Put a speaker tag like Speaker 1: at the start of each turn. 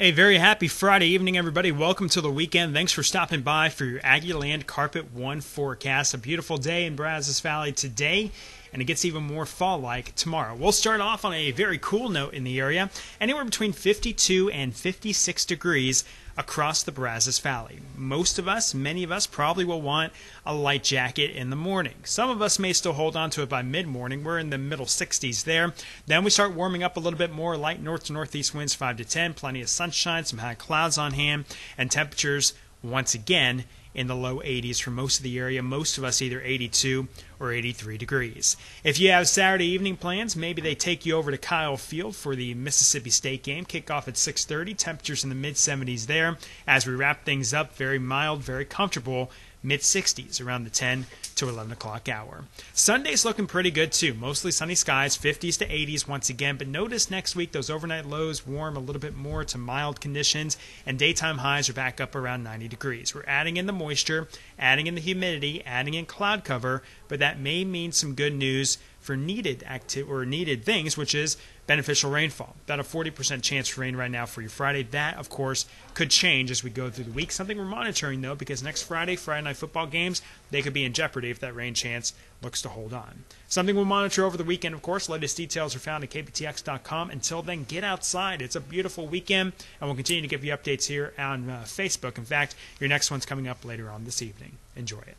Speaker 1: A very happy Friday evening, everybody. Welcome to the weekend. Thanks for stopping by for your Aggieland Carpet 1 forecast. A beautiful day in Brazos Valley today, and it gets even more fall like tomorrow. We'll start off on a very cool note in the area, anywhere between 52 and 56 degrees across the Brazos Valley. Most of us, many of us, probably will want a light jacket in the morning. Some of us may still hold on to it by mid morning. We're in the middle 60s there. Then we start warming up a little bit more, light north to northeast winds 5 to 10, plenty of sunshine, some high clouds on hand, and temperatures once again in the low 80s for most of the area, most of us either 82 or 83 degrees. If you have Saturday evening plans, maybe they take you over to Kyle Field for the Mississippi State game. Kickoff at 6:30, temperatures in the mid 70s there. As we wrap things up, very mild, very comfortable mid 60s around the 10 to 11 o'clock hour. Sunday's looking pretty good too. Mostly sunny skies, 50s to 80s once again. But notice next week those overnight lows warm a little bit more to mild conditions, and daytime highs are back up around 90 degrees. We're adding in the moisture, adding in the humidity, adding in cloud cover, but that may mean some good news for needed acti- or needed things, which is beneficial rainfall. About a 40% chance for rain right now for you Friday. That, of course, could change as we go through the week. Something we're monitoring, though, because next Friday, Friday night football games, they could be in jeopardy if that rain chance looks to hold on. Something we'll monitor over the weekend, of course. Latest details are found at kbtx.com. Until then, get outside. It's a beautiful weekend, and we'll continue to give you updates here on uh, Facebook. In fact, your next one's coming up later on this evening. Enjoy it.